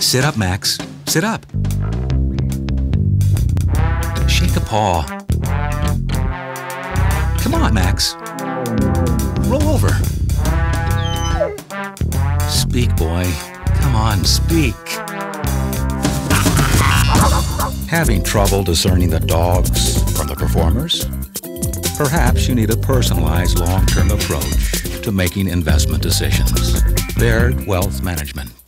Sit up, Max. Sit up. Shake a paw. Come on, Max. Roll over. Speak, boy. Come on, speak. Having trouble discerning the dogs from the performers? Perhaps you need a personalized long term approach to making investment decisions. Baird Wealth Management.